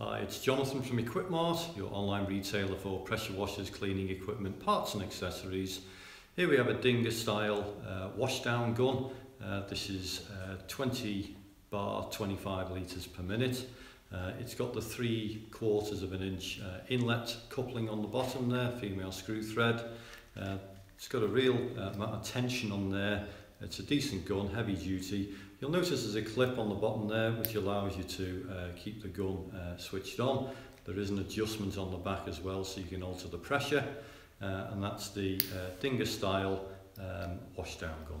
Hi, it's Jonathan from Equipmart, your online retailer for pressure washers, cleaning equipment, parts and accessories. Here we have a Dinger style uh, wash down gun. Uh, this is uh, 20 bar, 25 litres per minute. Uh, it's got the three quarters of an inch uh, inlet coupling on the bottom there, female screw thread. Uh, it's got a real uh, amount of tension on there It's a decent gun, heavy duty. You'll notice there's a clip on the bottom there which allows you to uh, keep the gun uh, switched on. There is an adjustment on the back as well so you can alter the pressure uh, and that's the uh, Dinger style um, washdown gun.